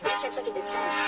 It's like a good sign.